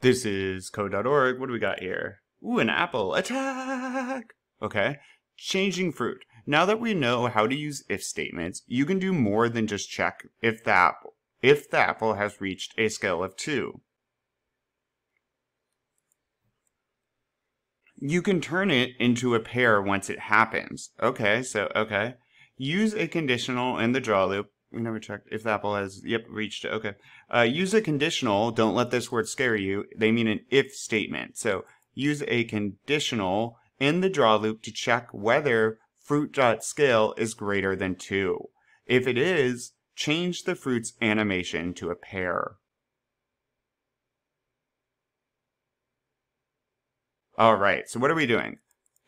This is code.org. What do we got here? Ooh, an apple. Attack! Okay. Changing fruit. Now that we know how to use if statements, you can do more than just check if the apple, if the apple has reached a scale of 2. You can turn it into a pear once it happens. Okay, so, okay. Use a conditional in the draw loop. We never checked if the apple has, yep, reached. Okay. Uh, use a conditional. Don't let this word scare you. They mean an if statement. So use a conditional in the draw loop to check whether fruit.scale is greater than 2. If it is, change the fruit's animation to a pear. All right, so what are we doing?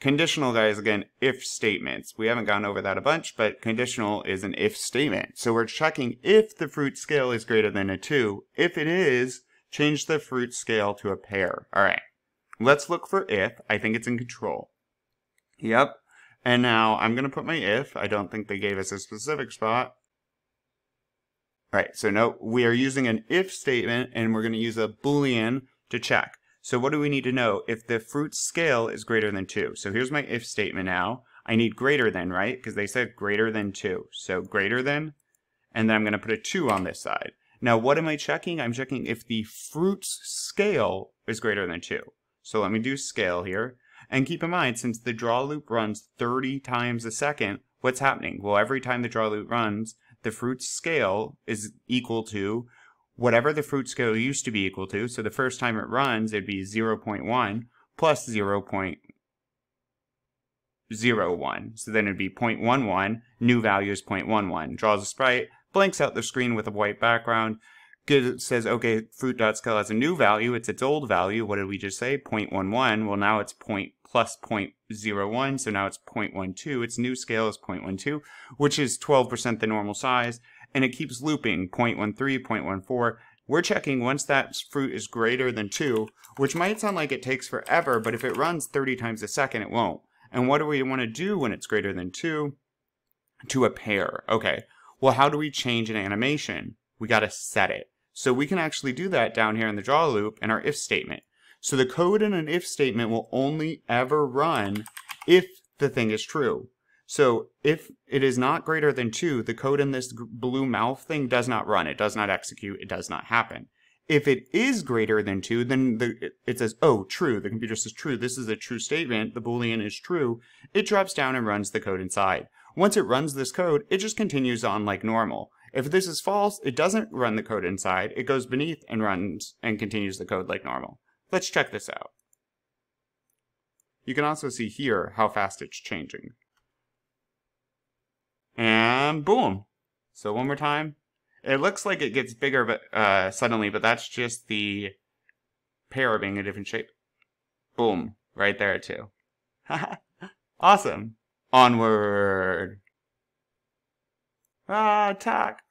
Conditional, guys, again, if statements. We haven't gone over that a bunch, but conditional is an if statement. So we're checking if the fruit scale is greater than a 2. If it is, change the fruit scale to a pear. All right, let's look for if. I think it's in control. Yep. And now I'm going to put my if. I don't think they gave us a specific spot. All right, so no, we are using an if statement, and we're going to use a boolean to check. So what do we need to know? If the fruit scale is greater than 2. So here's my if statement now. I need greater than, right? Because they said greater than 2. So greater than, and then I'm going to put a 2 on this side. Now what am I checking? I'm checking if the fruit's scale is greater than 2. So let me do scale here. And keep in mind, since the draw loop runs 30 times a second, what's happening? Well, every time the draw loop runs, the fruit's scale is equal to whatever the fruit scale used to be equal to. So the first time it runs, it'd be 0.1 plus 0.01. So then it'd be 0.11, new value is 0.11. Draws a sprite, blanks out the screen with a white background, says, okay, fruit.scale has a new value, it's its old value. What did we just say? 0.11. Well, now it's point plus 0.01, so now it's 0.12. Its new scale is 0.12, which is 12% the normal size and it keeps looping 0.13, 0.14. We're checking once that fruit is greater than 2, which might sound like it takes forever, but if it runs 30 times a second, it won't. And what do we want to do when it's greater than 2? To a pear. Okay, well, how do we change an animation? We got to set it. So we can actually do that down here in the draw loop in our if statement. So the code in an if statement will only ever run if the thing is true. So if it is not greater than 2, the code in this blue mouth thing does not run. It does not execute. It does not happen. If it is greater than 2, then the, it says, oh, true. The computer says true. This is a true statement. The Boolean is true. It drops down and runs the code inside. Once it runs this code, it just continues on like normal. If this is false, it doesn't run the code inside. It goes beneath and runs and continues the code like normal. Let's check this out. You can also see here how fast it's changing. And boom. So one more time. It looks like it gets bigger but uh, suddenly, but that's just the pear being a different shape. Boom. Right there too. awesome. Onward. Ah, attack.